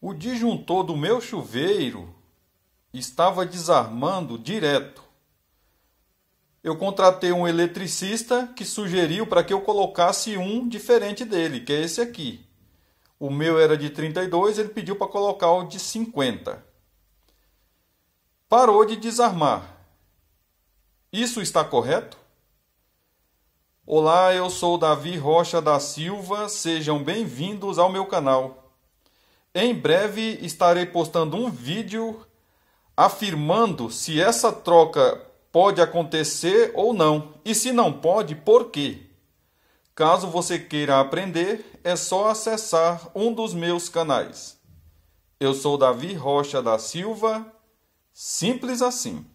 O disjuntor do meu chuveiro estava desarmando direto. Eu contratei um eletricista que sugeriu para que eu colocasse um diferente dele, que é esse aqui. O meu era de 32, ele pediu para colocar o de 50. Parou de desarmar. Isso está correto? Olá, eu sou Davi Rocha da Silva, sejam bem-vindos ao meu canal. Em breve estarei postando um vídeo afirmando se essa troca pode acontecer ou não, e se não pode, por quê. Caso você queira aprender, é só acessar um dos meus canais. Eu sou Davi Rocha da Silva, simples assim.